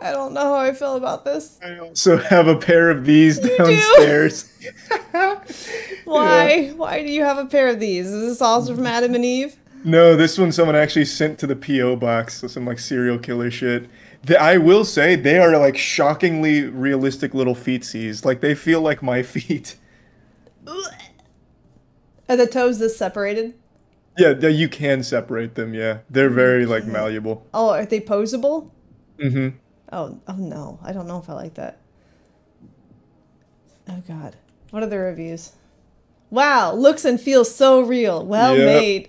I don't know how I feel about this. I also have a pair of these downstairs. Why? Yeah. Why do you have a pair of these? Is this also from Adam and Eve? No, this one someone actually sent to the PO box. So some like serial killer shit. The, I will say they are like shockingly realistic little feetsies. Like they feel like my feet. Are the toes this separated? Yeah, you can separate them. Yeah, they're very like malleable. Oh, are they posable? Mm-hmm. Oh, oh no, I don't know if I like that. Oh God, what are the reviews? Wow, looks and feels so real. Well yep. made.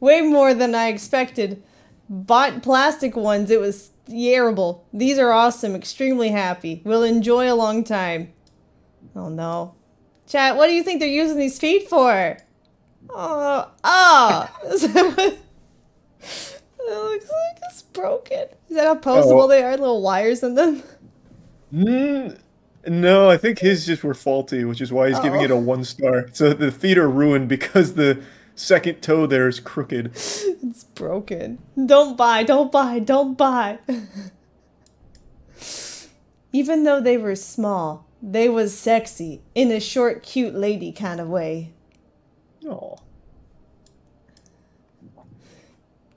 Way more than I expected. Bought plastic ones. It was terrible. These are awesome. Extremely happy. Will enjoy a long time. Oh no. Chat, what do you think they're using these feet for? Oh! Oh. It looks like it's broken. Is that how posable oh. they are? Little wires in them? Mm, no, I think his just were faulty, which is why he's oh. giving it a oh. one star. So the feet are ruined because the second toe there is crooked. It's broken. Don't buy, don't buy, don't buy. Even though they were small, they was sexy in a short, cute lady kind of way. Oh.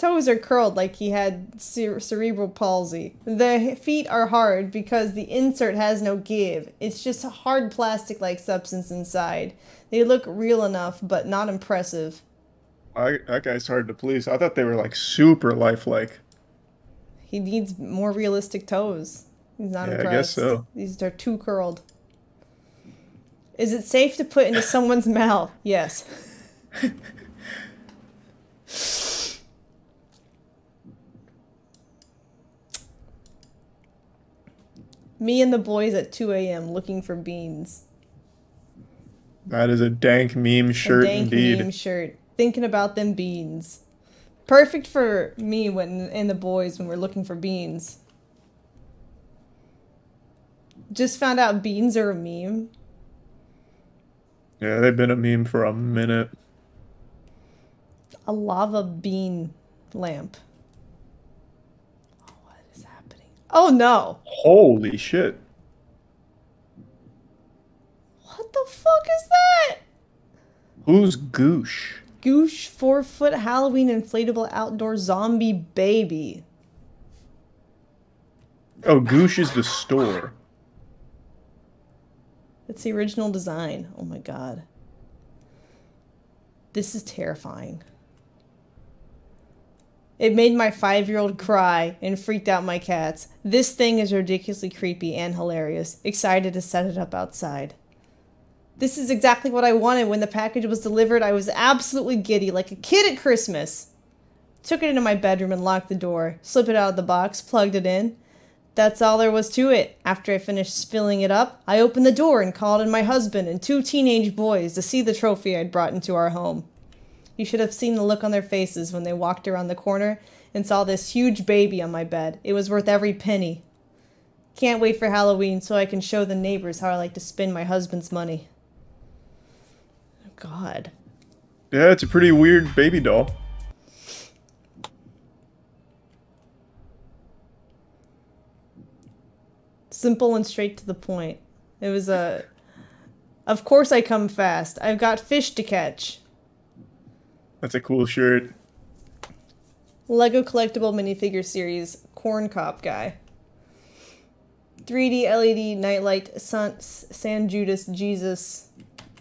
Toes are curled like he had cere cerebral palsy. The feet are hard because the insert has no give. It's just a hard plastic-like substance inside. They look real enough, but not impressive. I, that guy's hard to please. I thought they were like super lifelike. He needs more realistic toes. He's not yeah, impressed. I guess so. These are too curled. Is it safe to put into someone's mouth? Yes. Me and the boys at 2 a.m. looking for beans. That is a dank meme shirt a dank indeed. meme shirt. Thinking about them beans. Perfect for me when and the boys when we're looking for beans. Just found out beans are a meme. Yeah, they've been a meme for a minute. A lava bean lamp. Oh no. Holy shit. What the fuck is that? Who's Goosh? Goosh, four foot Halloween inflatable outdoor zombie baby. Oh, Goosh is the store. It's the original design. Oh my god. This is terrifying. It made my five year old cry and freaked out my cats. This thing is ridiculously creepy and hilarious. Excited to set it up outside. This is exactly what I wanted when the package was delivered. I was absolutely giddy, like a kid at Christmas. Took it into my bedroom and locked the door. Slipped it out of the box, plugged it in. That's all there was to it. After I finished filling it up, I opened the door and called in my husband and two teenage boys to see the trophy I'd brought into our home. You should have seen the look on their faces when they walked around the corner and saw this huge baby on my bed. It was worth every penny. Can't wait for Halloween so I can show the neighbors how I like to spend my husband's money. God. Yeah, it's a pretty weird baby doll. Simple and straight to the point. It was a. Of course I come fast. I've got fish to catch. That's a cool shirt. Lego collectible minifigure series corn cop guy. 3D LED nightlight San, San Judas Jesus,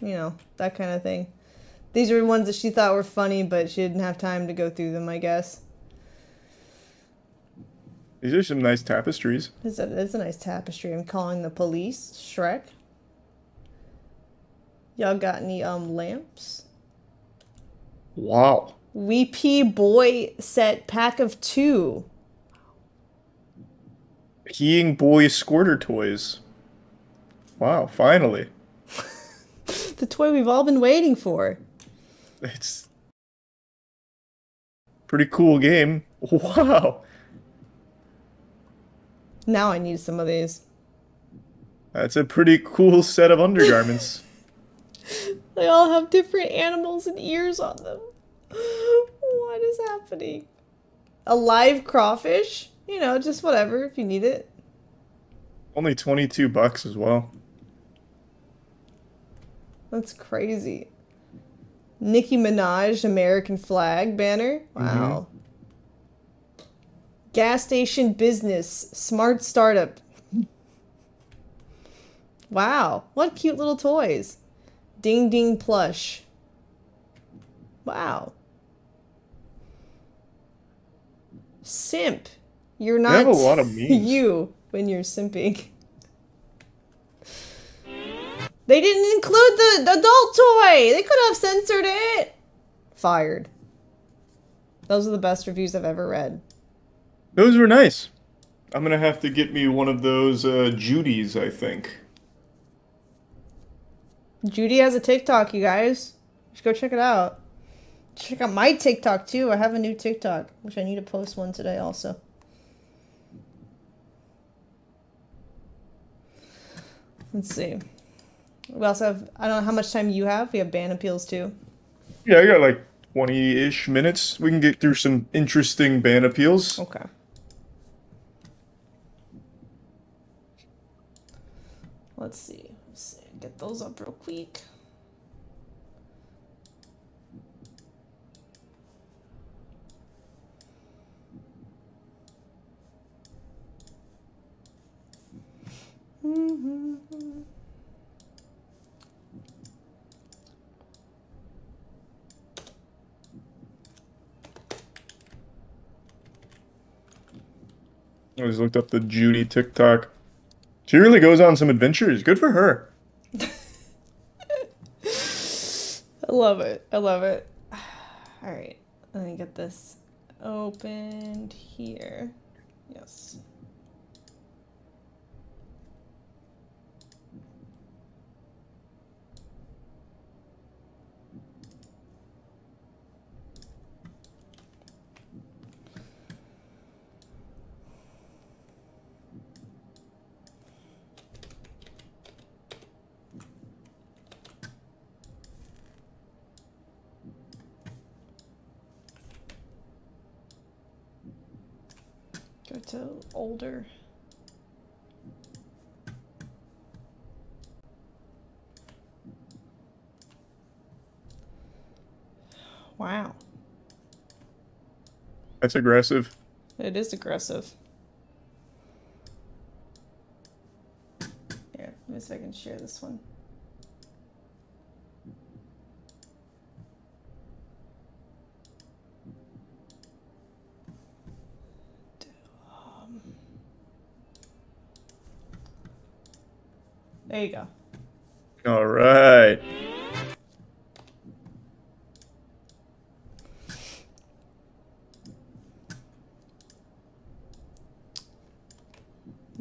you know, that kind of thing. These are ones that she thought were funny, but she didn't have time to go through them, I guess. These are some nice tapestries. It's a, it's a nice tapestry. I'm calling the police. Shrek. Y'all got any um lamps? Wow. Weepy Boy set pack of two. Peeing Boy Squirter toys. Wow, finally. the toy we've all been waiting for. It's pretty cool game. Wow. Now I need some of these. That's a pretty cool set of undergarments. They all have different animals and ears on them. What is happening? A live crawfish? You know, just whatever if you need it. Only 22 bucks as well. That's crazy. Nicki Minaj American flag banner. Mm-hmm. Wow. Gas station business smart startup. Wow, what cute little toys. Ding ding plush. Wow. Simp. You're not have a lot of memes. you when you're simping. They didn't include the, the adult toy. They could have censored it. Fired. Those are the best reviews I've ever read. Those were nice. I'm gonna have to get me one of those uh, Judy's, I think. Judy has a TikTok, you guys. Just go check it out. Check out my TikTok too. I have a new TikTok, which I need to post one today also. Let's see. We also have, I don't know how much time you have. We have ban appeals too. Yeah, I got like 20-ish minutes. We can get through some interesting ban appeals. Okay. Let's see. Get those up real quick. I just looked up the Judy TikTok. She really goes on some adventures. Good for her. Love it. I love it. All right. Let me get this opened here. Yes. Go to older. Wow. That's aggressive. It is aggressive. Here, let me see if I can share this one. There you go. All right.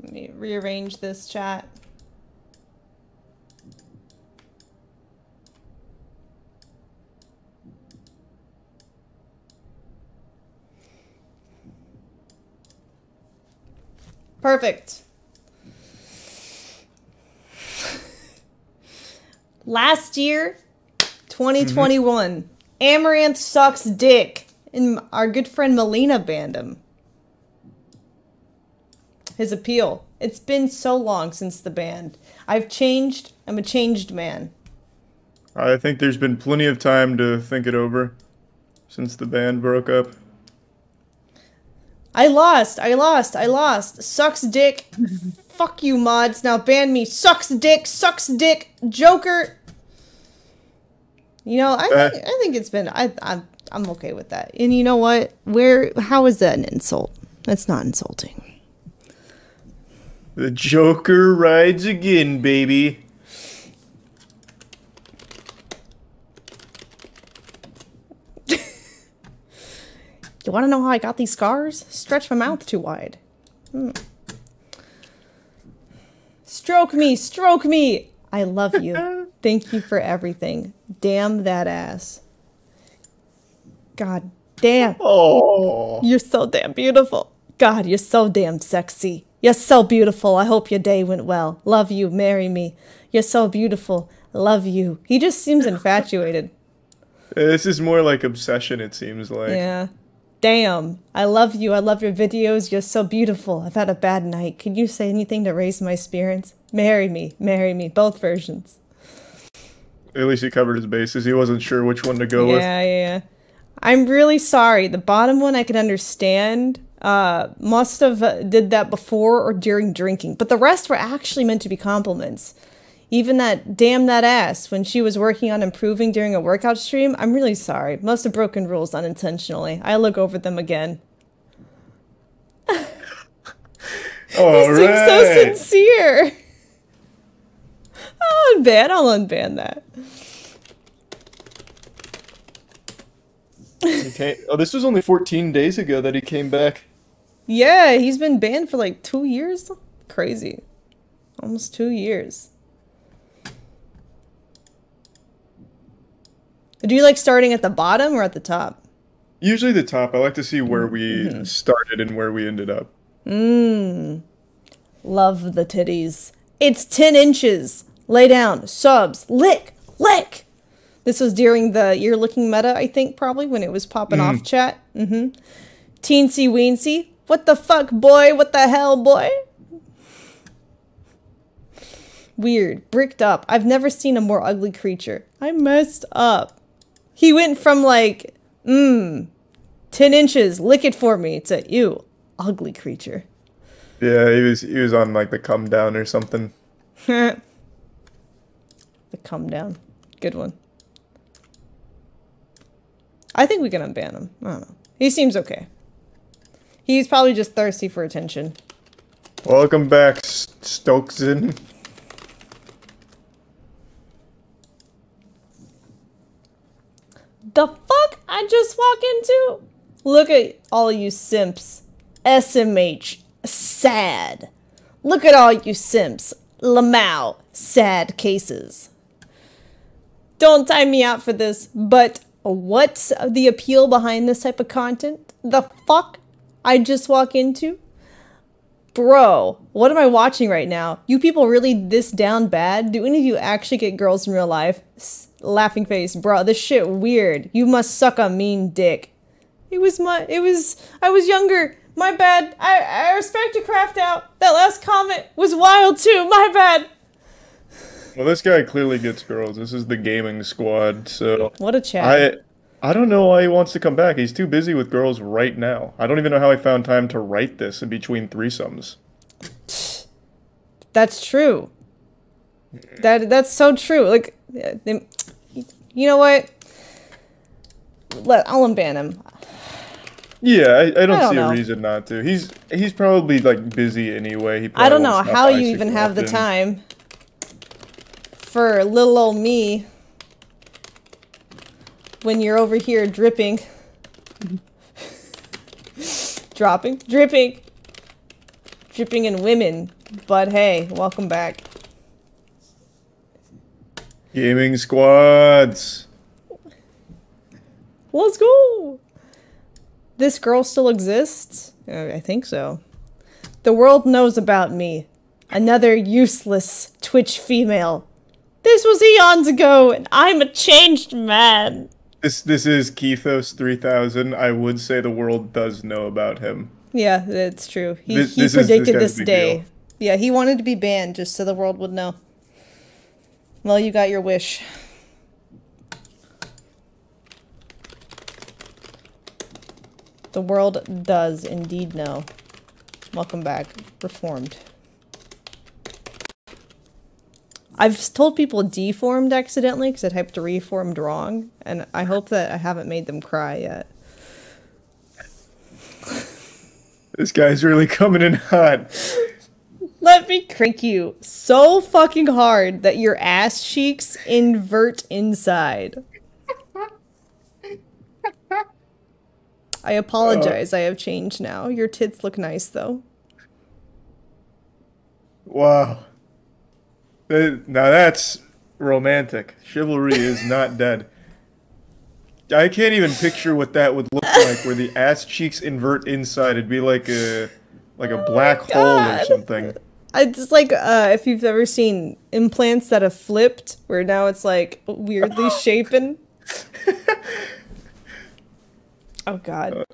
Let me rearrange this chat. Perfect. Last year, mm-hmm. 2021, Amouranth sucks dick, and our good friend Melina banned him his appeal. It's been so long since the band. I've changed. I'm a changed man. I think there's been plenty of time to think it over since the band broke up. I lost. I lost. I lost. Sucks dick. Fuck you, mods. Now ban me. Sucks dick. Sucks dick. Joker. You know, I Uh. think, I think it's been. I I'm I'm okay with that. And you know what? Where? How is that an insult? That's not insulting. The Joker rides again, baby. You want to know how I got these scars? Stretch my mouth too wide. Hmm. Stroke me, stroke me. I love you. Thank you for everything. Damn that ass. God damn. Oh. You're so damn beautiful. God, you're so damn sexy. You're so beautiful. I hope your day went well. Love you. Marry me. You're so beautiful. Love you. He just seems infatuated. This is more like obsession, it seems like. Yeah. Damn. I love you. I love your videos. You're so beautiful. I've had a bad night. Can you say anything to raise my spirits? Marry me. Marry me. Both versions. At least he covered his bases. He wasn't sure which one to go with. yeah, with. Yeah, yeah. I'm really sorry. The bottom one I can understand. Uh, must have uh, did that before or during drinking, but the rest were actually meant to be compliments. Even that damn that ass when she was working on improving during a workout stream. I'm really sorry. Must have broken rules unintentionally. I look over them again. All seems right. so sincere. I'll unban. I'll unban that. Came- oh, this was only 14 days ago that he came back. Yeah, he's been banned for like two years. Crazy. Almost two years. Do you like starting at the bottom or at the top? Usually the top. I like to see where we Mm-hmm. started and where we ended up. Mmm. Love the titties. It's 10 inches. Lay down. Subs. Lick. Lick. This was during the You're Looking meta, I think, probably, when it was popping off chat. Mm-hmm. Teensy weensy. What the fuck, boy? What the hell, boy? Weird. Bricked up. I've never seen a more ugly creature. I messed up. He went from like, mmm, 10 inches, lick it for me, to you, ugly creature. Yeah, he was he was on like the come down or something. the come down. Good one. I think we can unban him. I don't know. He seems okay. He's probably just thirsty for attention. Welcome back, Stokeson. The fuck I just walk into? Look at all you simps. SMH. Sad. Look at all you simps. Lamau. Sad cases. Don't time me out for this, but what's the appeal behind this type of content? The fuck I just walk into? Bro, what am I watching right now? You people really this down bad? Do any of you actually get girls in real life? S- laughing face, bro. This shit weird. You must suck a mean dick. It was my. It was. I was younger. My bad. I I respect your craft out. That last comment was wild too. My bad. Well, this guy clearly gets girls. This is the gaming squad, so What a chat. I I don't know why he wants to come back. He's too busy with girls right now. I don't even know how he found time to write this in between threesomes. That's true. That that's so true. Like, you know what? Let I'll unban him. Yeah, I, I don't don't see know. a reason not to. He's he's probably like busy anyway. He I don't know how you even have the time for little old me when you're over here dripping, dropping, dripping, dripping in women. But hey, welcome back. Gaming squads. Let's go. This girl still exists? Uh, I think so. The world knows about me. Another useless Twitch female. This was eons ago, and I'm a changed man. This this is Kethos 3000. I would say the world does know about him. Yeah, that's true. He, This- he this is- this predicted this, day. deal. Yeah, he wanted to be banned just so the world would know. Well, you got your wish. The world does indeed know. Welcome back, Reformed. I've told people deformed accidentally because I typed reformed wrong, and I hope that I haven't made them cry yet. This guy's really coming in hot. Let me crank you so fucking hard that your ass cheeks invert inside. I apologize. I have changed now. Your tits look nice though. Wow. Now that's romantic. Chivalry is not dead. I can't even picture what that would look like where the ass cheeks invert inside. It'd be like a like a oh black hole or something. It's like uh, if you've ever seen implants that have flipped, where now it's like weirdly shapen. Oh god.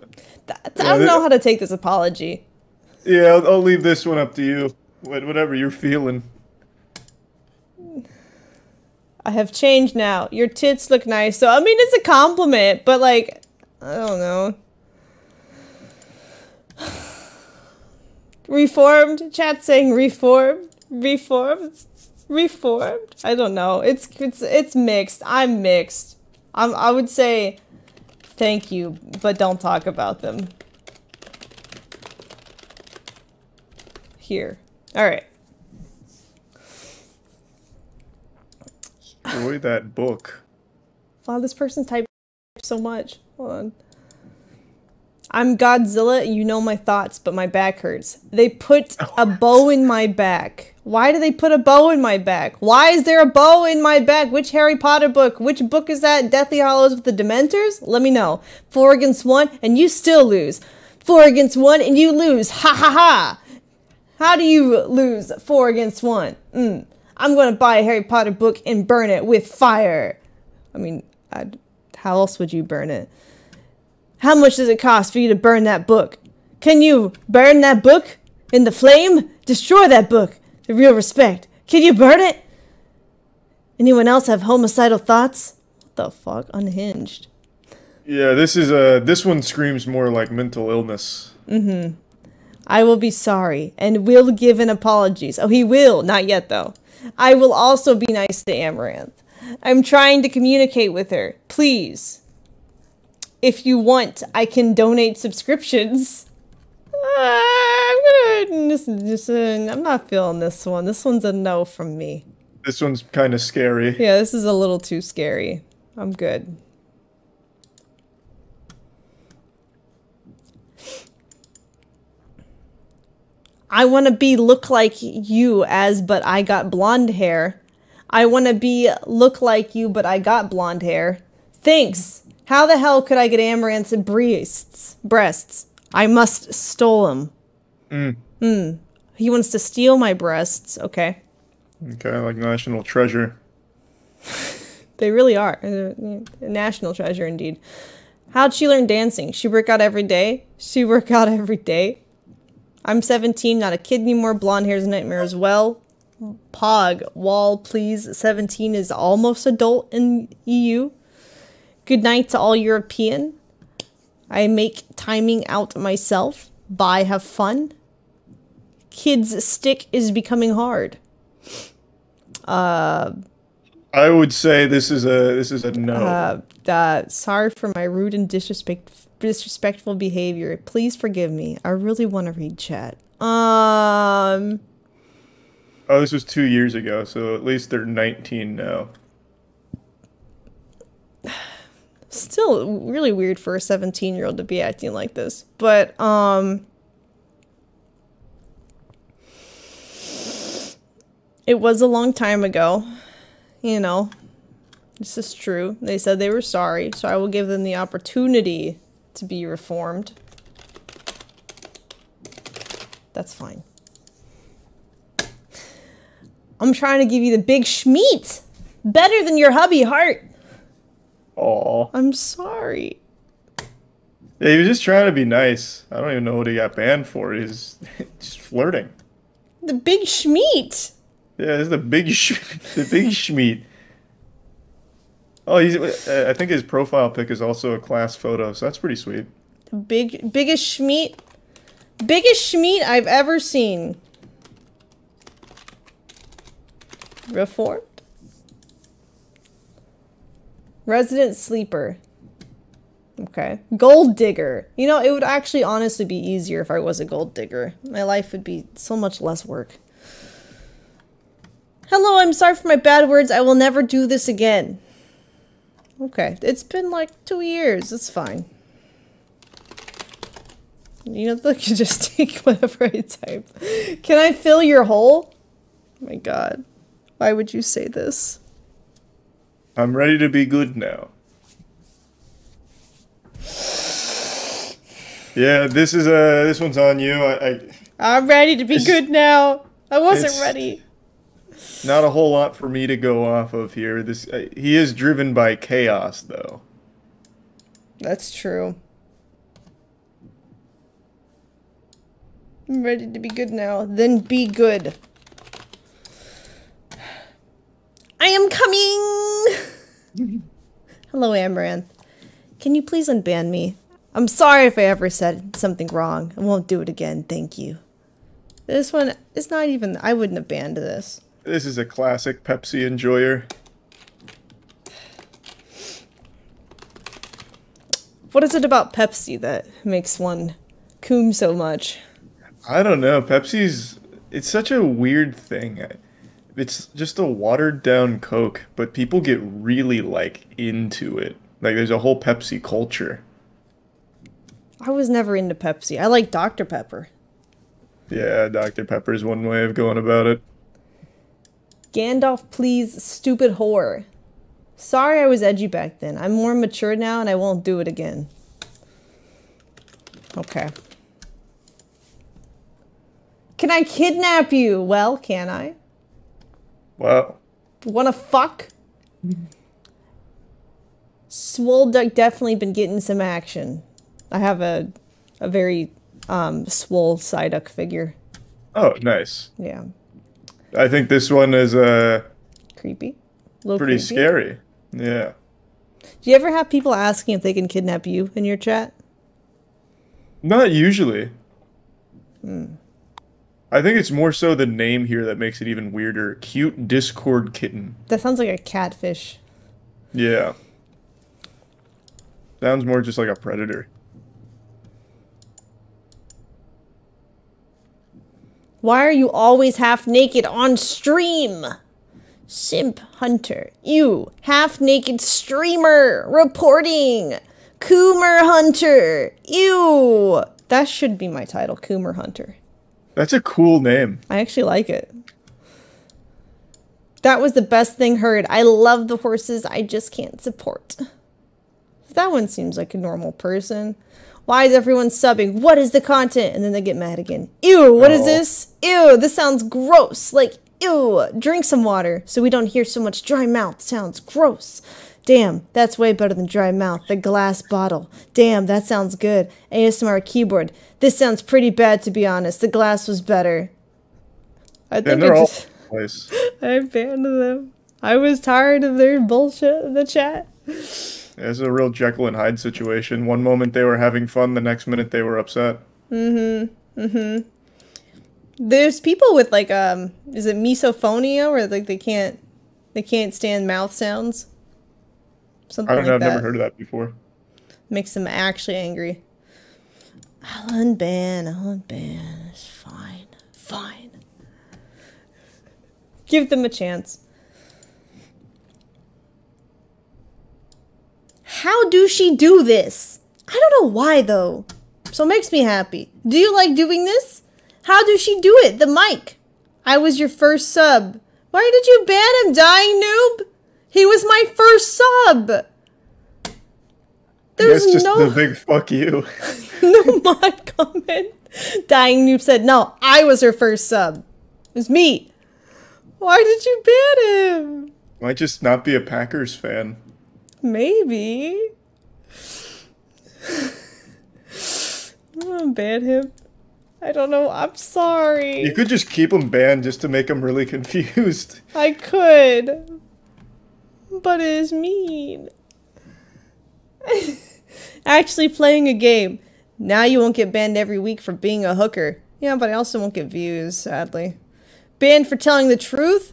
I don't know how to take this apology. Yeah, I'll, I'll leave this one up to you. Whatever you're feeling. I have changed now. Your tits look nice. So I mean it's a compliment, but like I don't know. Reformed? Chat saying reformed? Reformed? Reformed? I don't know. It's it's it's mixed. I'm mixed. I'm I would say thank you, but don't talk about them. Here. Alright. Boy, that book. Wow, this person typed so much. Hold on. I'm Godzilla, you know my thoughts, but my back hurts. They put a bow in my back. Why do they put a bow in my back? Why is there a bow in my back? Which Harry Potter book? Which book is that? Deathly Hallows with the Dementors? Let me know. Four against one, and you still lose. Four against one, and you lose. Ha ha ha! How do you lose four against one? Mm. I'm gonna buy a Harry Potter book and burn it with fire. I mean, I'd, how else would you burn it? How much does it cost for you to burn that book? Can you burn that book in the flame? Destroy that book. The real respect. Can you burn it? Anyone else have homicidal thoughts? What the fuck? Unhinged. Yeah, this is a. This one screams more like mental illness. Mm-hmm. I will be sorry and will give an apologies. Oh, he will. Not yet, though. I will also be nice to Amouranth. I'm trying to communicate with her. Please. If you want, I can donate subscriptions. Uh, I'm gonna just, just uh, I'm not feeling this one. This one's a no from me. This one's kind of scary. Yeah, this is a little too scary. I'm good. I want to be look like you as but I got blonde hair. I want to be look like you but I got blonde hair. Thanks. How the hell could I get Amouranth's breasts? Breasts. I must stole them. Mm. Hmm. He wants to steal my breasts. Okay. Okay, like national treasure. They really are. They're A national treasure indeed. How'd she learn dancing? She work out every day? She work out every day? I'm 17, not a kid anymore. Blonde hair's a nightmare as well. Pog, wall, please. 17 is almost adult in EU. Good night to all European. I make timing out myself. Bye, have fun. Kids stick is becoming hard. Uh, I would say this is a this is a no. uh, uh, sorry for my rude and disrespect disrespectful behavior. Please forgive me. I really want to read chat. Um, oh, this was two years ago, so at least they're 19 now. Still really weird for a 17 year old to be acting like this. But um, it was a long time ago. You know, this is true. They said they were sorry, so I will give them the opportunity to be reformed. That's fine. I'm trying to give you the big schmeat. Better than your hubby heart. Aw. I'm sorry. Yeah, he was just trying to be nice. I don't even know what he got banned for. He's just flirting. The big schmeat. Yeah, this is the big sh- the big schmeat. Oh, he's. I think his profile pic is also a class photo, so that's pretty sweet. The big biggest schmeat. Biggest schmeat I've ever seen. Reformed. Resident sleeper. Okay. Gold digger. You know, it would actually honestly be easier if I was a gold digger. My life would be so much less work. Hello, I'm sorry for my bad words. I will never do this again. Okay. It's been like two years. It's fine. You know, look, you just take whatever I type. Can I fill your hole? Oh my god. Why would you say this? I'm ready to be good now. Yeah, this is uh this one's on you. I, I I'm ready to be good now. I wasn't ready. not a whole lot for me to go off of here. This uh, he is driven by chaos though. That's true. I'm ready to be good now. Then be good. I am coming! Hello, Amouranth. Can you please unban me? I'm sorry if I ever said something wrong. I won't do it again, thank you. This one is not even... I wouldn't have banned this. This is a classic Pepsi enjoyer. What is it about Pepsi that makes one coom so much? I don't know. Pepsi's it's such a weird thing. It's just a watered down Coke, but people get really like into it. Like there's a whole Pepsi culture. I was never into Pepsi. I like Dr. Pepper. Yeah, Dr. Pepper is one way of going about it. Gandalf, please, stupid whore. Sorry I was edgy back then. I'm more mature now and I won't do it again. Okay. Can I kidnap you? Well, can I? Wow. Wanna fuck? Swole Duck definitely been getting some action. I have a a very um, swole Psyduck figure. Oh, nice. Yeah. I think this one is uh creepy. pretty creepy. scary. Yeah. Do you ever have people asking if they can kidnap you in your chat? Not usually. Hmm. I think it's more so the name here that makes it even weirder. Cute Discord kitten. That sounds like a catfish. Yeah. Sounds more just like a predator. Why are you always half naked on stream? Simp Hunter. You, half naked streamer, reporting. Coomer Hunter. Ew. That should be my title, Coomer Hunter. That's a cool name. I actually like it. That was the best thing heard. I love the horses I just can't support. That one seems like a normal person. Why is everyone subbing? What is the content? And then they get mad again. Ew, What oh. is this? Ew, this sounds gross. Like, ew, drink some water so we don't hear so much dry mouth. Sounds gross. Damn, that's way better than dry mouth. The glass bottle. Damn, that sounds good. ASMR keyboard. This sounds pretty bad to be honest. The glass was better. I think I just I banned them. I was tired of their bullshit in the chat. It's a real Jekyll and Hyde situation. One moment they were having fun, the next minute they were upset. Mm-hmm. Mm-hmm. There's people with like um is it misophonia where like they can't they can't stand mouth sounds? Something like that? I don't like know, I've that. never heard of that before. Makes them actually angry. I'll unban, I'll unban. It's fine. Fine. Give them a chance. How do she do this? I don't know why though. So it makes me happy. Do you like doing this? How do she do it? The mic. I was your first sub. Why did you ban him, dying noob? He was my first sub. There's That's just no... the big fuck you. no mod comment. Dying noob said, no, I was her first sub. It was me. Why did you ban him? Might just not be a Packers fan. Maybe. I'm gonna ban him. I don't know. I'm sorry. You could just keep them banned just to make them really confused. I could. But it is mean. Actually playing a game. Now you won't get banned every week for being a hooker. Yeah, but I also won't get views, sadly. Banned for telling the truth?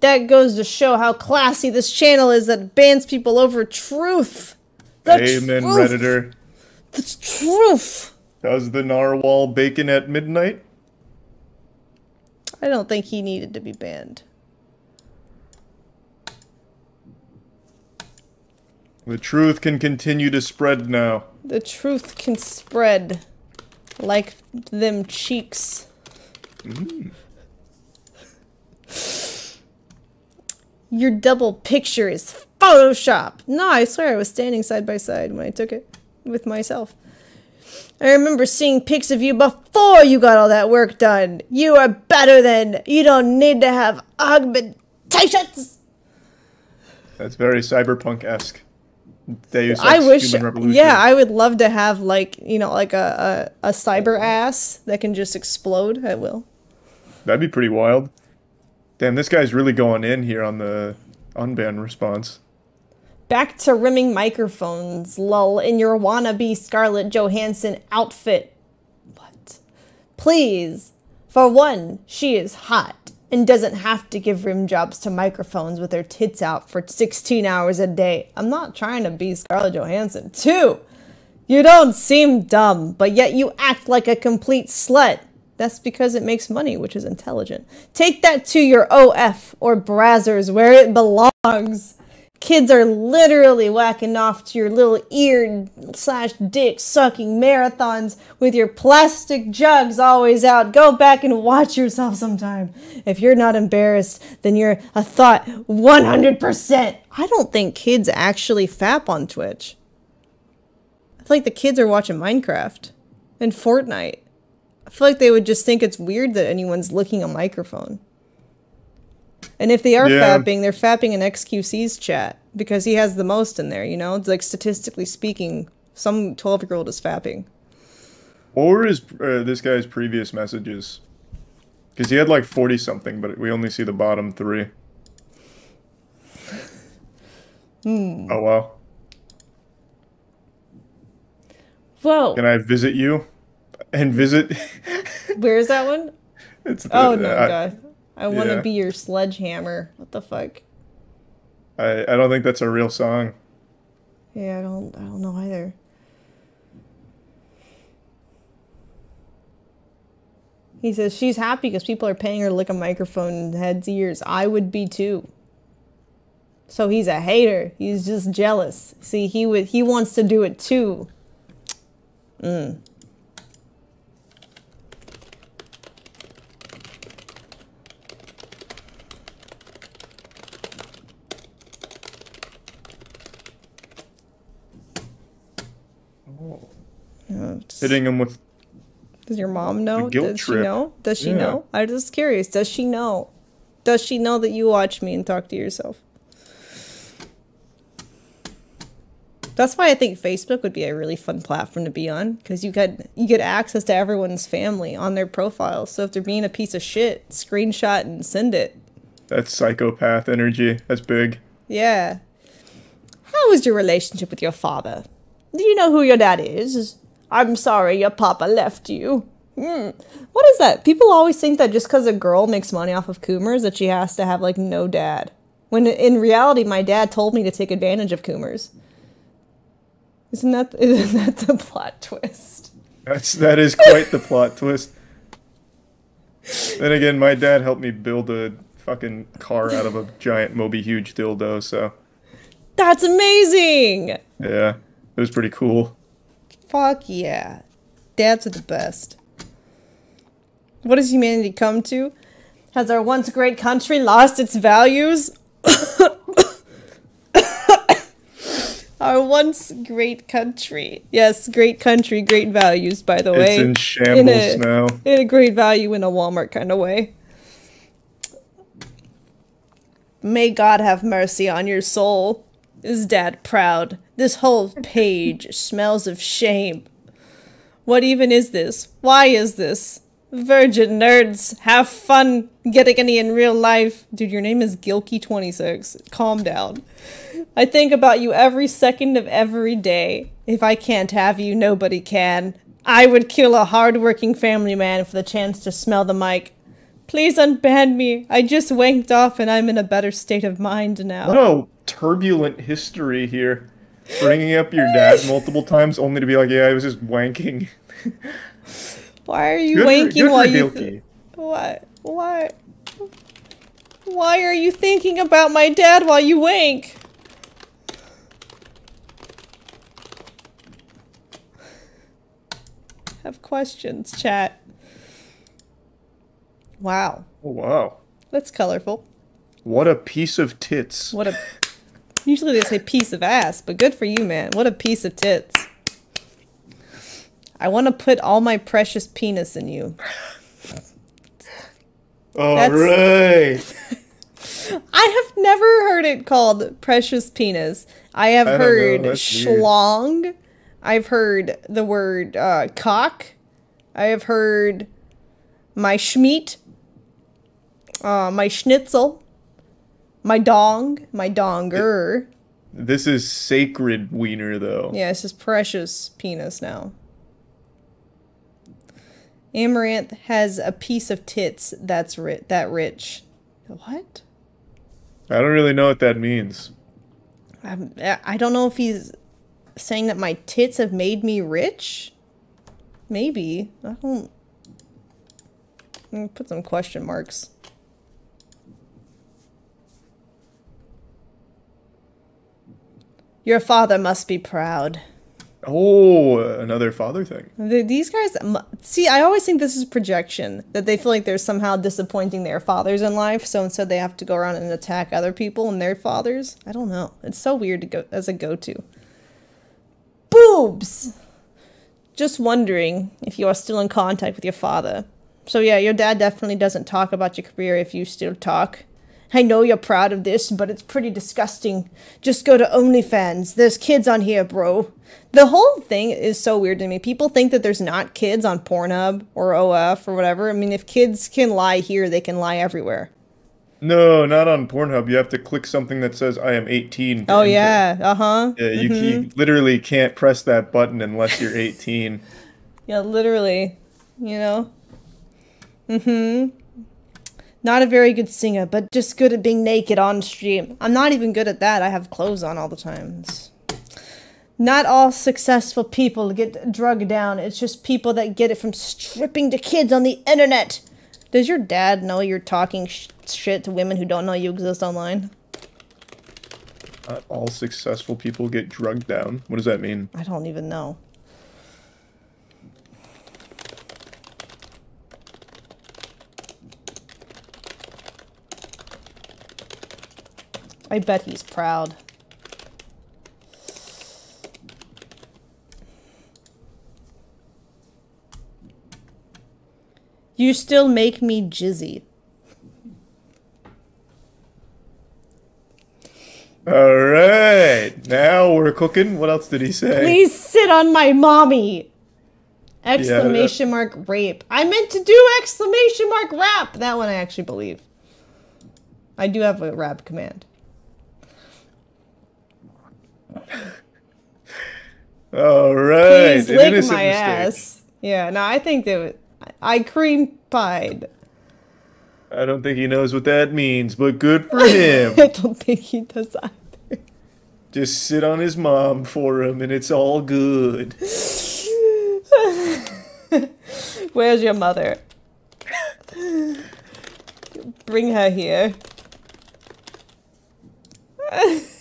That goes to show how classy this channel is that bans people over truth. The Amen, truth. Redditor. The truth. Does the narwhal bacon at midnight? I don't think he needed to be banned. The truth can continue to spread now. The truth can spread like them cheeks. Mm. Your double picture is Photoshop. No, I swear I was standing side by side when I took it with myself. I remember seeing pics of you before you got all that work done. You are better than. You don't need to have augmentations. That's very cyberpunk esque. Deus I wish, Human Revolution. yeah, I would love to have like you know like a, a a cyber ass that can just explode at will. That'd be pretty wild. Damn, this guy's really going in here on the unban response. Back to rimming microphones, lull, in your wannabe Scarlett Johansson outfit. What? Please. For one, she is hot and doesn't have to give rim jobs to microphones with her tits out for 16 hours a day. I'm not trying to be Scarlett Johansson. Two, you don't seem dumb, but yet you act like a complete slut. That's because it makes money, which is intelligent. Take that to your OF or Brazzers where it belongs. Kids are literally whacking off to your little ear slash dick sucking marathons with your plastic jugs always out. Go back and watch yourself sometime. If you're not embarrassed, then you're a thought 100%. I don't think kids actually fap on Twitch. I feel like the kids are watching Minecraft and Fortnite. I feel like they would just think it's weird that anyone's licking a microphone. And if they are Yeah. fapping, they're fapping in XQC's chat because he has the most in there, you know? It's like statistically speaking, some 12 year old is fapping. What were his uh, this guy's previous messages? Because he had like forty something, but we only see the bottom three. Hmm. Oh wow! Whoa. Can I visit you? And visit? Where is that one? it's the, Oh no, I, God. I want to yeah. be your sledgehammer. What the fuck? I I don't think that's a real song. Yeah, I don't I don't know either. He says she's happy because people are paying her to lick a microphone in heads ears. I would be too. So he's a hater. He's just jealous. See, he would he wants to do it too. Mm. Uh, just- Hitting him with Does your mom know? guilt Does she trip. know? Does she Yeah. know? I'm just curious. Does she know? Does she know that you watch me and talk to yourself? That's why I think Facebook would be a really fun platform to be on because you get you get access to everyone's family on their profile. So if they're being a piece of shit, screenshot and send it. That's psychopath energy. That's big. Yeah. How is your relationship with your father? Do you know who your dad is? I'm sorry your papa left you. Hmm. What is that? People always think that just because a girl makes money off of Coomers that she has to have like no dad. When in reality, my dad told me to take advantage of Coomers. Isn't that isn't that the plot twist? That's that is quite the plot twist. Then again, my dad helped me build a fucking car out of a giant Moby Huge dildo, so That's amazing. yeah, it was pretty cool. Fuck yeah. Dads are the best. What has humanity come to? Has our once great country lost its values? our once great country. Yes, great country, great values, by the way. It's in shambles a, now. In a great value in a Walmart kind of way. May God have mercy on your soul. Is dad proud? This whole page smells of shame. What even is this? Why is this? Virgin nerds, have fun getting any in real life. Dude, your name is Gilky26. Calm down. I think about you every second of every day. If I can't have you, nobody can. I would kill a hardworking family man for the chance to smell the mic. Please unban me. I just wanked off and I'm in a better state of mind now. What a turbulent history here. Bringing up your dad multiple times only to be like, yeah, I was just wanking. Why are you Good wanking for while you? Why? Why? Why are you thinking about my dad while you wank? Have questions, chat. Wow, Oh wow. that's colorful. What a piece of tits. What a. Usually they say piece of ass, but good for you, man. What a piece of tits. I want to put all my precious penis in you. All That's- right. I have never heard it called precious penis. I have I heard that's weird. schlong. I've heard the word uh, cock. I have heard my schmeat. Uh, my schnitzel. My dong. My donger. This is sacred wiener, though. Yeah, this is precious penis now. Amouranth has a piece of tits that's ri- that rich. What? I don't really know what that means. I'm, I don't know if he's saying that my tits have made me rich. Maybe I don't. Put some question marks. Your father must be proud. Oh, another father thing. These guys, see, I always think this is projection that they feel like they're somehow disappointing their fathers in life, so instead they have to go around and attack other people and their fathers. I don't know. It's so weird to go as a go-to. Boobs. Just wondering if you are still in contact with your father. So yeah, your dad definitely doesn't talk about your career if you still talk. I know you're proud of this, but it's pretty disgusting. Just go to OnlyFans. There's kids on here, bro. The whole thing is so weird to me. People think that there's not kids on Pornhub or OF or whatever. I mean, if kids can lie here, they can lie everywhere. No, not on Pornhub. You have to click something that says "I am 18." Oh enter. yeah, uh huh. Yeah, you, you literally can't press that button unless you're 18. Yeah, literally. You know? Mm hmm. Not a very good singer, but just good at being naked on stream. I'm not even good at that. I have clothes on all the time. It's- Not all successful people get drugged down. It's just people that get it from stripping to kids on the internet. Does your dad know you're talking sh- shit to women who don't know you exist online? Not all successful people get drugged down. What does that mean? I don't even know. I bet he's proud. You still make me jizzy. All right, now we're cooking. What else did he say? Please sit on my mommy! Exclamation mark rape. I meant to do exclamation mark rap! That one I actually believe. I do have a rap command. All right, Please an lick innocent my mistake. ass. Yeah, no, I think that was- I cream pied. I don't think he knows what that means, but good for him. I don't think he does either. Just sit on his mom for him, and it's all good. Where's your mother? Bring her here.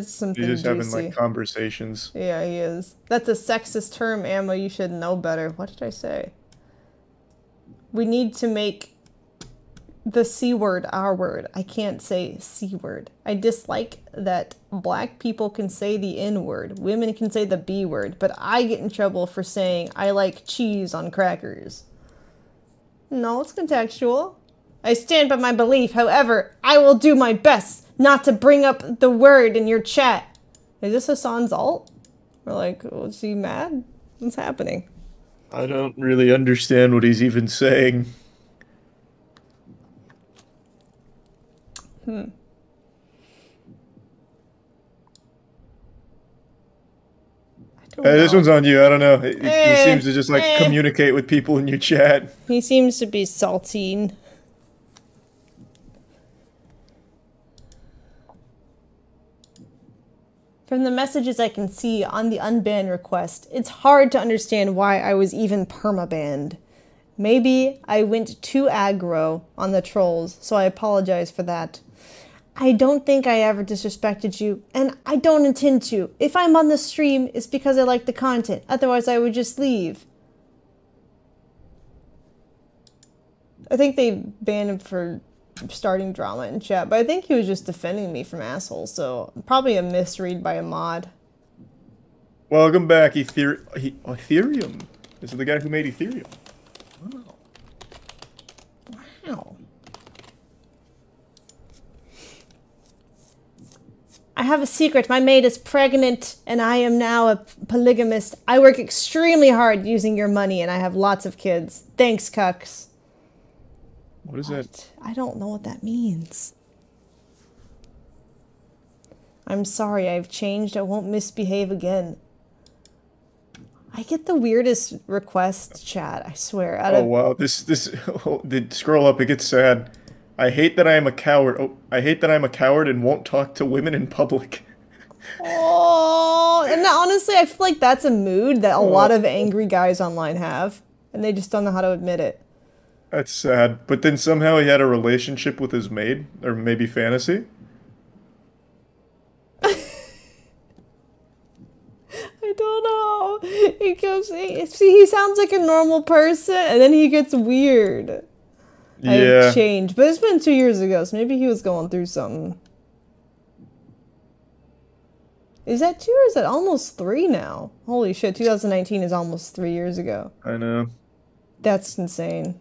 Where's something He's just having like conversations. Yeah, he is. That's a sexist term, Ammo. You should know better. What did I say? We need to make the C word our word. I can't say C word. I dislike that black people can say the N word, women can say the B word, but I get in trouble for saying I like cheese on crackers. No, it's contextual. I stand by my belief, however, I will do my best not to bring up the word in your chat. Is this Hasan's alt? We're like, was he mad? What's happening? I don't really understand what he's even saying. I don't this one's on you. I don't know. He, he Eh, seems to just like eh. communicate with people in your chat. He seems to be saltine. From the messages I can see on the unban request, it's hard to understand why I was even permabanned. Maybe I went too aggro on the trolls, so I apologize for that. I don't think I ever disrespected you, and I don't intend to. If I'm on the stream, it's because I like the content. Otherwise, I would just leave. I think they banned him for starting drama in chat, but I think he was just defending me from assholes, so probably a misread by a mod. Welcome back, Ether- he- Ethereum. This is the guy who made Ethereum. Wow. Wow. I have a secret. My maid is pregnant, and I am now a polygamist. I work extremely hard using your money, and I have lots of kids. Thanks, Cucks. What is that? I don't know what that means. I'm sorry, I've changed. I won't misbehave again. I get the weirdest request chat, I swear. Out Oh of wow, this this oh, did scroll up. It gets sad. I hate that I am a coward. Oh, I hate that I'm a coward and won't talk to women in public. Oh, and honestly, I feel like that's a mood that a lot of angry guys online have, and they just don't know how to admit it. That's sad. But then somehow he had a relationship with his maid, or maybe fantasy. I don't know. He goes, see, he sounds like a normal person, and then he gets weird. Yeah. I've changed, but it's been two years ago, so maybe he was going through something. Is that two or is that almost three now? Holy shit, 2019 is almost three years ago. I know. That's insane.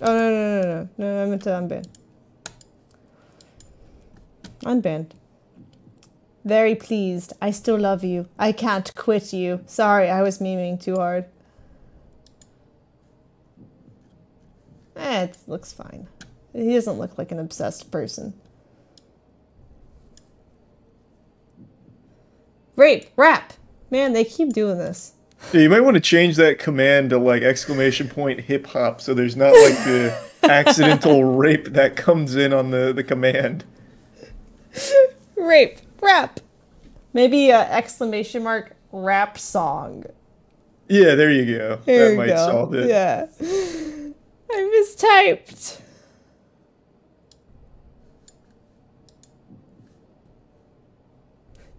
Oh, no, no, no, no. No, I meant to unban. Unbanned. Very pleased. I still love you. I can't quit you. Sorry, I was memeing too hard. Eh, it looks fine. He doesn't look like an obsessed person. Rape! Rap! Man, they keep doing this. Yeah, you might want to change that command to like exclamation point hip hop so there's not like the accidental rape that comes in on the, the command. Rape! Rap! Maybe a exclamation mark rap song. Yeah, there you go. There that you might go. solve it. Yeah. I mistyped.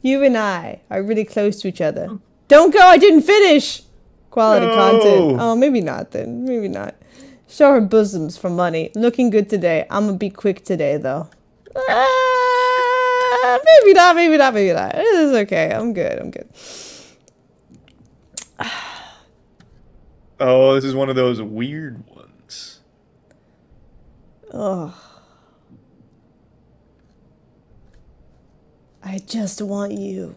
You and I are really close to each other. Oh. Don't go, I didn't finish! Quality No. content. Oh, maybe not then. Maybe not. Show her bosoms for money. Looking good today. I'm gonna be quick today though. Ah, maybe not, maybe not, maybe not. It is okay. I'm good, I'm good. Oh, this is one of those weird ones. Ugh. I just want you.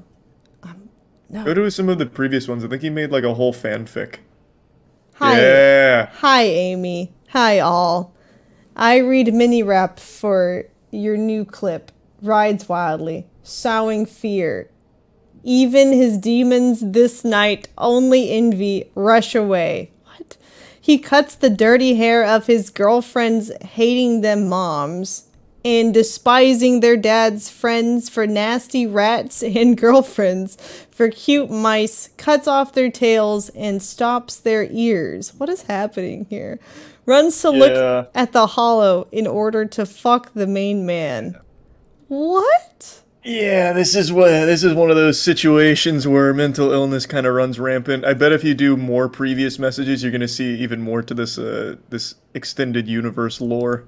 No. Go to some of the previous ones. I think he made like a whole fanfic. Hi. Yeah. Hi, Amy. Hi, all. I read mini rap for your new clip. Rides wildly, sowing fear. Even his demons this night only envy, rush away. What? He cuts the dirty hair of his girlfriends, hating them moms, and despising their dad's friends for nasty rats and girlfriends for cute mice, cuts off their tails and stops their ears. What is happening here? Runs to Yeah. look at the hollow in order to fuck the main man. What? Yeah, this is what this is one of those situations where mental illness kind of runs rampant. I bet if you do more previous messages, you're gonna see even more to this uh, this extended universe lore.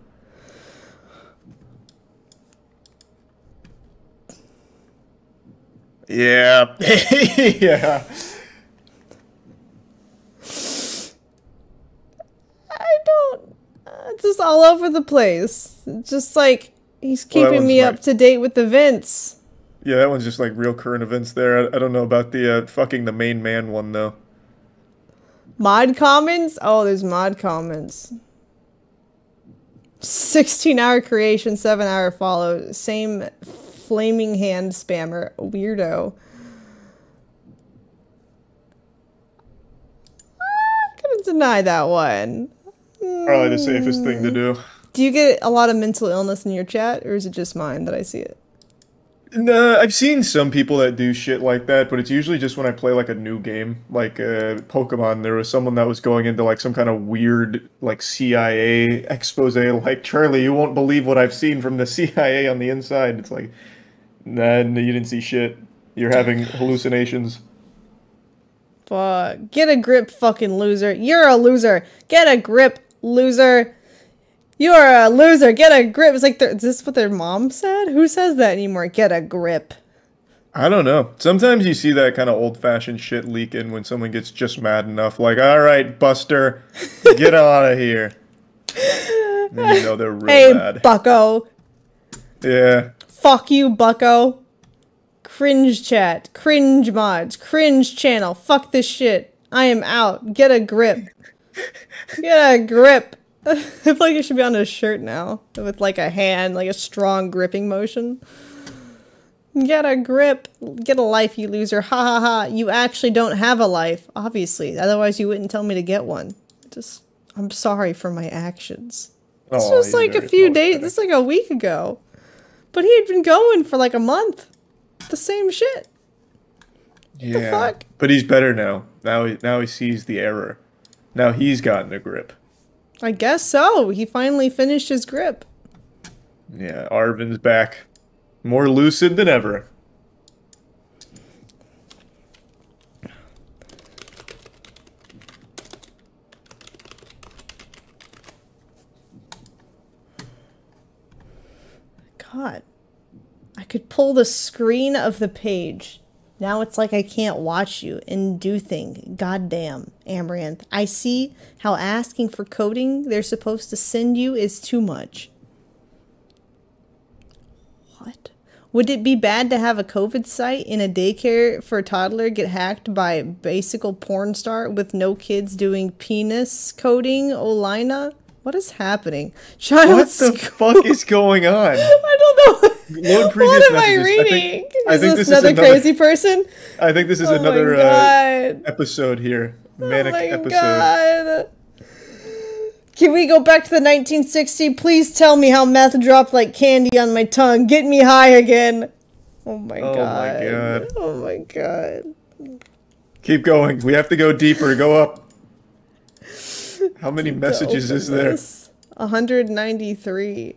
Yeah, yeah. I don't. Uh, it's just all over the place. It's just like he's keeping one's me right. up to date with events. Yeah, that one's just like real current events there. I, I don't know about the uh, fucking the main man one though. Mod comments? Oh, there's mod comments. 16 hour creation, 7 hour follow. Same flaming hand spammer. Weirdo. I'm gonna deny that one. Probably the safest thing to do. Do you get a lot of mental illness in your chat, or is it just mine that I see it? No, I've seen some people that do shit like that, but it's usually just when I play like a new game, like uh, Pokemon. There was someone that was going into like some kind of weird like CIA expose, like Charlie, you won't believe what I've seen from the CIA on the inside. It's like, nah, you didn't see shit. You're having hallucinations. Fuck. Get a grip, fucking loser. You're a loser. Get a grip, loser. You're a loser. Get a grip. It's like, their- is this what their mom said? Who says that anymore? Get a grip. I don't know. Sometimes you see that kind of old fashioned shit leak in when someone gets just mad enough. Like, all right, Buster, get out of here. And you know they're real Hey, bad. bucko. yeah. Fuck you, bucko. Cringe chat. Cringe mods. Cringe channel. Fuck this shit. I am out. Get a grip. Get a grip. I feel like it should be on a shirt now. With like a hand, like a strong gripping motion. Get a grip. Get a life, you loser. Ha ha ha. You actually don't have a life, obviously. Otherwise, you wouldn't tell me to get one. Just, I'm sorry for my actions. This Aw, was like a few days. This is like a week ago. But he had been going for like a month. The same shit. Yeah. fuck? But he's better now. Now he now he sees the error. Now he's gotten a grip. I guess so. He finally finished his grip. Yeah, Arvin's back. More lucid than ever. God. I could pull the screen of the page. Now it's like I can't watch you and do thing. Goddamn, Amouranth. I see how asking for coding they're supposed to send you is too much. What? Would it be bad to have a COVID site in a daycare for a toddler get hacked by a basical porn star with no kids doing penis coding, Olina? What is happening? Child What the fuck is going on? I don't know. Load previous what am I messages. I reading? think- I is think this, this is another, another- crazy person? I think this is Oh another uh, episode here. Manic oh my episode. god. Can we go back to the 1960? Please tell me how meth dropped like candy on my tongue. Get me high again. Oh my Oh my god. God. Oh my god. Keep going. We have to go deeper. Go up. How many messages is there? This. 193.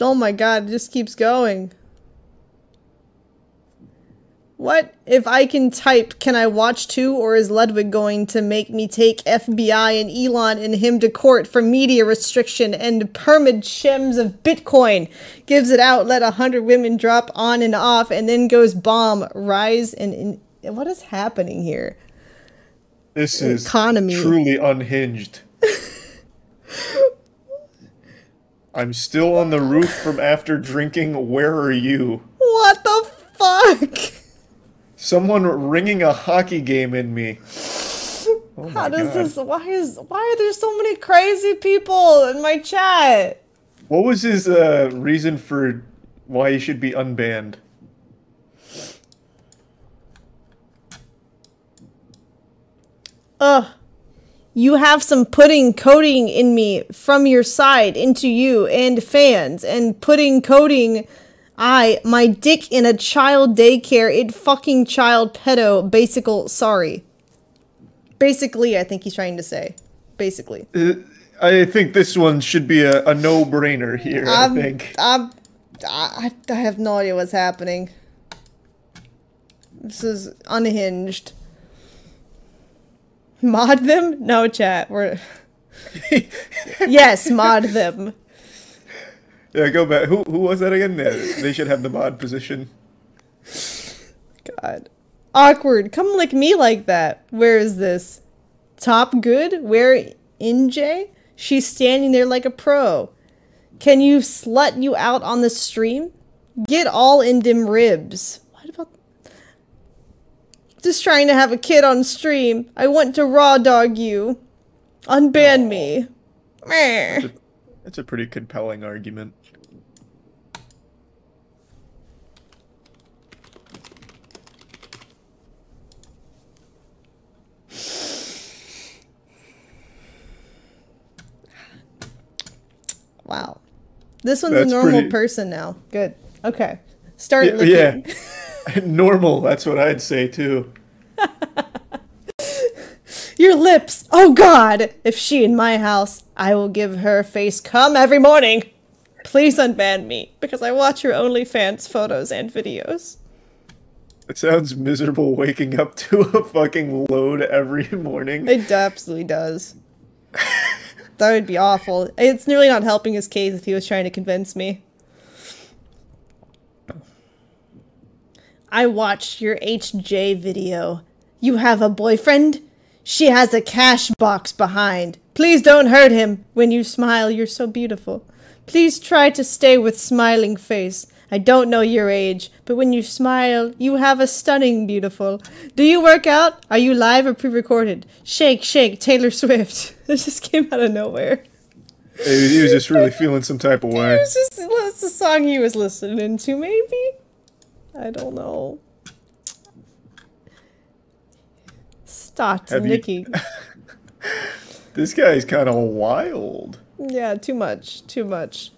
Oh my god, it just keeps going. What? If I can type, can I watch too, or is Ludwig going to make me take FBI and Elon and him to court for media restriction and permit shems of Bitcoin? Gives it out, let a hundred women drop on and off, and then goes bomb, rise, and, and what is happening here? This is Economy. truly unhinged. I'm still on the roof from after drinking. Where are you? What the fuck? Someone ringing a hockey game in me. Oh How does God. this? Why is? Why are there so many crazy people in my chat? What was his uh, reason for why he should be unbanned? Ugh. You have some pudding coating in me from your side into you and fans, and pudding coating. I, my dick in a child daycare, it fucking child pedo, basical, sorry. Basically, I think he's trying to say. Basically. Uh, I think this one should be a, a no-brainer here. I I'm, think. I'm, I, I have no idea what's happening. This is unhinged. Mod them? No chat. We're yes, mod them. Yeah, go back. Who who was that again? Yeah, they should have the mod position. God, awkward. Come lick me like that. Where is this? Top good. Where NJ? She's standing there like a pro. Can you slut you out on the stream? Get all in dim ribs. Just trying to have a kid on stream. I want to raw dog you. Unban me. Meh. That's a pretty compelling argument. Wow. This one's That's a normal pretty- person now. Good. Okay. Start Yeah, licking. yeah. Normal. That's what I'd say too. Your lips. Oh God. If she in my house, I will give her face cum every morning. Please unban me because I watch your OnlyFans photos and videos. It sounds miserable waking up to a fucking load every morning. It absolutely does. that would be awful. It's nearly not helping his case if he was trying to convince me. I watched your HJ video. You have a boyfriend? She has a cash box behind. Please don't hurt him. When you smile, you're so beautiful. Please try to stay with smiling face. I don't know your age, but when you smile, you have a stunning beautiful. Do you work out? Are you live or pre-recorded? Shake, shake, Taylor Swift. This just came out of nowhere. He, was just really feeling some type of way. It was just the song he was listening to, maybe. I don't know. Stop, Have you- Nikki. This guy's kind of wild. Yeah, too much, too much.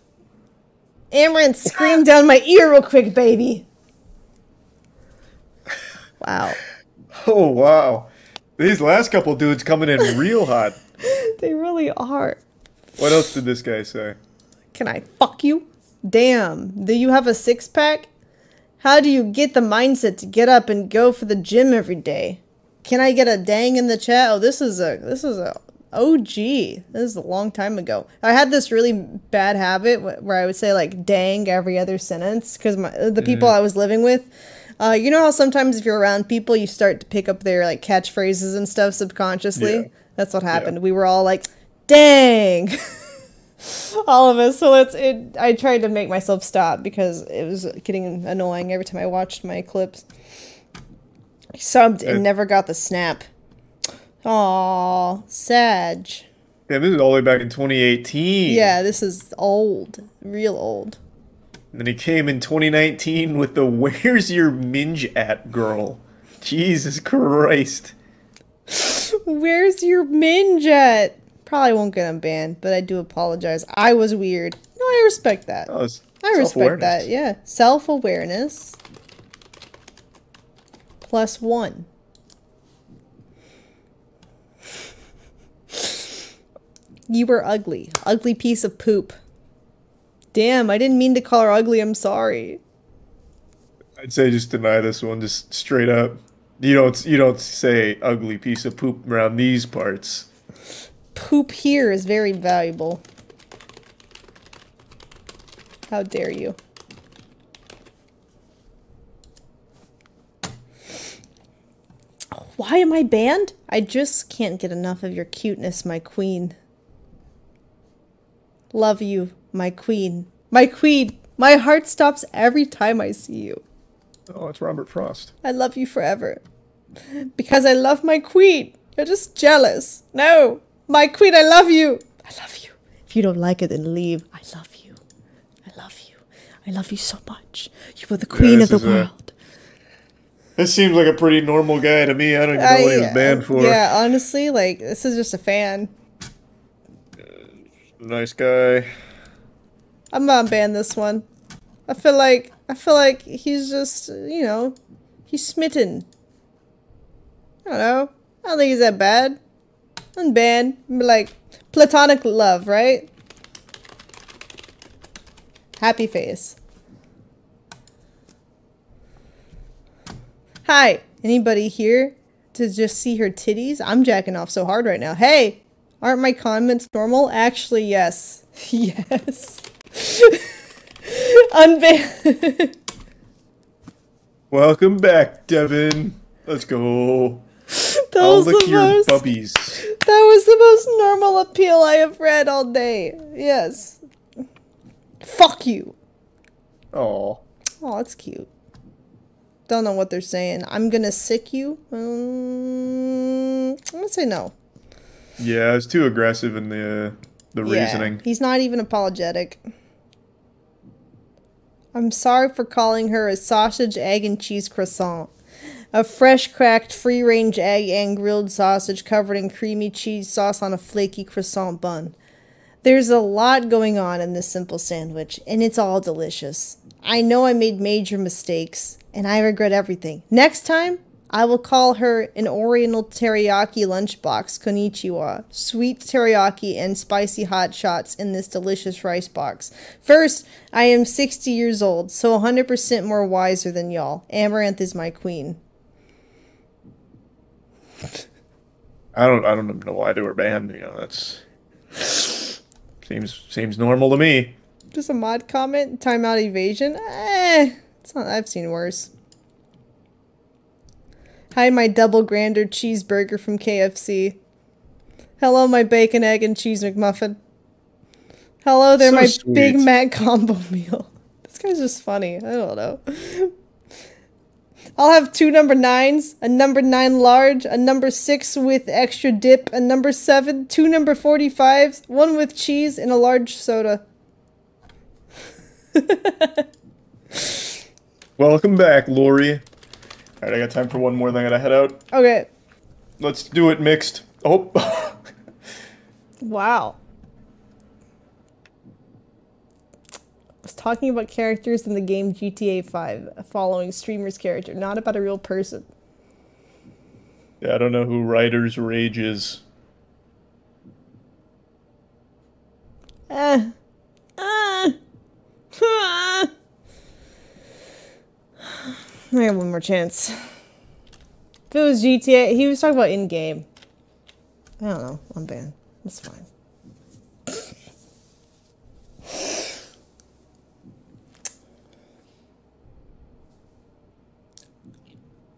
Amouranth, scream down my ear real quick, baby. Wow, Oh wow, these last couple dudes coming in real hot. they really are. What else did this guy say? Can I fuck you? Damn, do you have a six pack? How do you get the mindset to get up and go for the gym every day? Can I get a dang in the chat? Oh, this is a this is a OG. This is a long time ago. I had this really bad habit where I would say like dang every other sentence because my the people I was living with. Uh, you know how sometimes if you're around people, you start to pick up their like catchphrases and stuff subconsciously. Yeah. That's what happened. We were all like, "Dang!" all of us. So it's it. I tried to make myself stop because it was getting annoying every time I watched my clips. I subbed and never got the snap. Aw, Sag. Yeah, this is all the way back in 2018. Yeah, this is old, real old. And then he came in 2019 with the "Where's your minge at, girl?" Jesus Christ. Where's your minge at? Probably won't get them banned, but I do apologize. I was weird. No, I respect that. Oh, I respect that. Yeah, self awareness plus one. You were ugly. Ugly piece of poop. Damn, I didn't mean to call her ugly. I'm sorry. I'd say just deny this one, just straight up. You don't you don't say ugly piece of poop around these parts. Poop here is very valuable. How dare you? Why am I banned? I just can't get enough of your cuteness, my queen. Love you, my queen. My queen! My heart stops every time I see you. Oh, it's Robert Frost. I love you forever. Because I love my queen. You're just jealous. No, my queen, I love you. I love you. If you don't like it, then leave. I love you. I love you. I love you so much. You are the queen this of the is a- world. This seems like a pretty normal guy to me. I don't even know what he was banned uh, for. Yeah, honestly, like this is just a fan. Uh, nice guy. I'm gonna ban this one. I feel like I feel like he's just you know he's smitten. I don't know. I don't think he's that bad. Unban. Like platonic love, right? Happy face. Hi. Anybody here to just see her titties? I'm jacking off so hard right now. Hey, aren't my comments normal? Actually, yes. yes. Unban. Welcome back, Devin. Let's go. That I'll was lick the your most. bubbies. That was the most normal appeal I have read all day. Yes. Fuck you. Oh, Oh, that's cute. Don't know what they're saying. I'm gonna sick you. Um, I'm gonna say no. yeah, it's too aggressive in the uh, the Yeah, reasoning. he's not even apologetic. I'm sorry for calling her a sausage, egg, and cheese croissant. A fresh cracked free range egg and grilled sausage covered in creamy cheese sauce on a flaky croissant bun. There's a lot going on in this simple sandwich, and it's all delicious. I know I made major mistakes, and I regret everything. Next time, I will call her an Oriental teriyaki lunchbox konnichiwa, sweet teriyaki and spicy hot shots in this delicious rice box. First, I am 60 years old, so 100% more wiser than y'all. Amouranth is my queen. I don't I don't even know why they were banned. You know, that's Seems seems normal to me. Just a mod comment. Timeout evasion. Eh, it's not. I've seen worse. Hi, my double grander cheeseburger from KFC. Hello, my bacon, egg, and cheese McMuffin. Hello there, So my sweet. Big Mac combo meal. This guy's just funny. I don't know. I'll have two number nines, a number nine large, a number six with extra dip, a number seven, two number 45s, one with cheese, and a large soda. Welcome back, Lori. All right, I got time for one more. Then I gotta head out. Okay. Let's do it mixed. Oh, Wow. I was talking about characters in the game GTA 5, following streamer's character, not about a real person. yeah, I don't know who Writer's Rage is. Eh. Ah. Ah. I have one more chance. If it was GTA, he was talking about in game. I don't know. I'm banned. That's fine.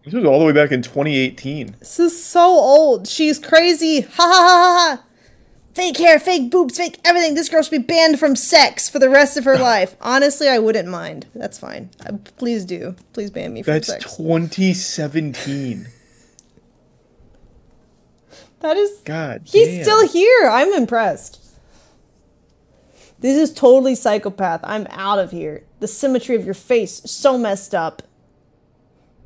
This was all the way back in 2018. This is so old. She's crazy. Ha ha ha ha ha. Fake hair, fake boobs, fake everything. This girl should be banned from sex for the rest of her life. Honestly, I wouldn't mind. That's fine. Uh, please do. Please ban me from That's sex. 2017. that is. God, He's damn. still here. I'm impressed. This is totally psychopath. I'm out of here. The symmetry of your face so messed up.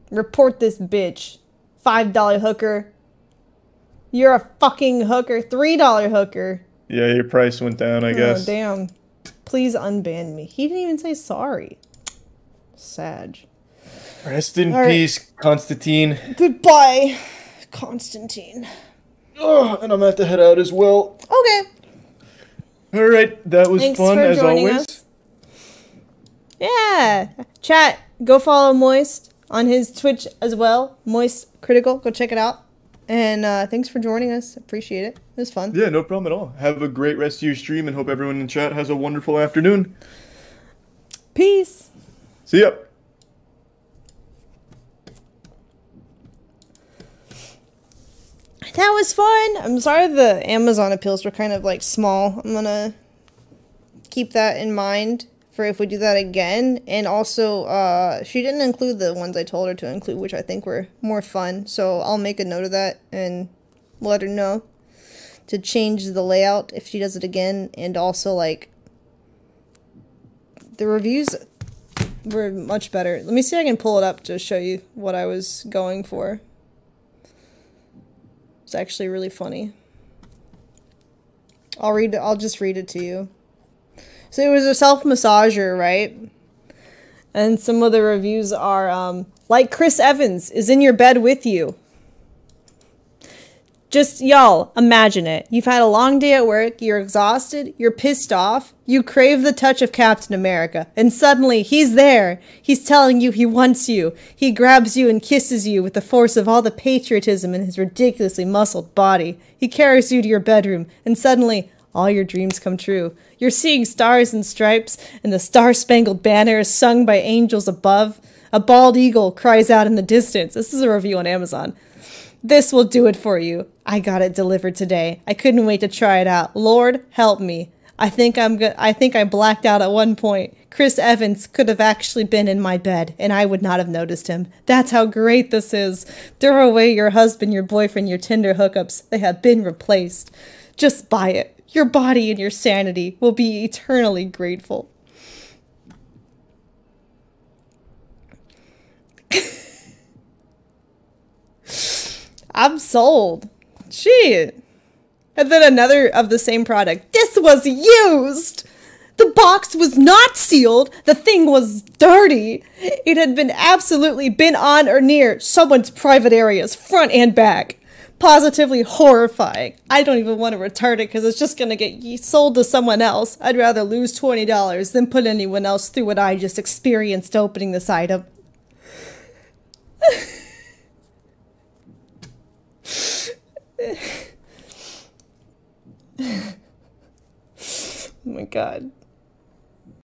Report this bitch. Five dollar hooker. You're a fucking hooker. Three dollar hooker. Yeah, your price went down. I Oh guess. damn. Please unban me. He didn't even say sorry. Sag. Rest in All right. peace, Constantine. Goodbye, Constantine. Oh, and I'm gonna have to head out as well. Okay. All right, that was Thanks fun for as joining always. us. Yeah. Chat, go follow Moist on his Twitch as well. Moist Critical. Go check it out. And uh, thanks for joining us. Appreciate it. It was fun. Yeah, no problem at all. Have a great rest of your stream and hope everyone in chat has a wonderful afternoon. Peace. See ya. That was fun. I'm sorry the Amazon appeals were kind of like small. I'm gonna keep that in mind for if we do that again. And also, uh, she didn't include the ones I told her to include, which I think were more fun. So I'll make a note of that and let her know to change the layout if she does it again. And also, like, the reviews were much better. Let me see if I can pull it up to show you what I was going for. It's actually really funny. I'll read it, I'll just read it to you. So it was a self massager, right? And some of the reviews are um, like Chris Evans is in your bed with you. Just y'all, imagine it. You've had a long day at work, you're exhausted, you're pissed off, you crave the touch of Captain America, and suddenly he's there. He's telling you he wants you. He grabs you and kisses you with the force of all the patriotism in his ridiculously muscled body. He carries you to your bedroom, and suddenly all your dreams come true. You're seeing stars and stripes, and the star spangled banner is sung by angels above. A bald eagle cries out in the distance. This is a review on Amazon. This will do it for you. I got it delivered today. I couldn't wait to try it out. Lord, help me. I think I'm go- I think I blacked out at one point. Chris Evans could have actually been in my bed and I would not have noticed him. That's how great this is. Throw away your husband, your boyfriend, your Tinder hookups. They have been replaced. Just buy it. Your body and your sanity will be eternally grateful. I'm sold. Shit. And then another of the same product. This was used. The box was not sealed. The thing was dirty. It had been absolutely been on or near someone's private areas, front and back. Positively horrifying. I don't even want to retard it because it's just going to get sold to someone else. I'd rather lose $20 than put anyone else through what I just experienced opening this item. Oh my god.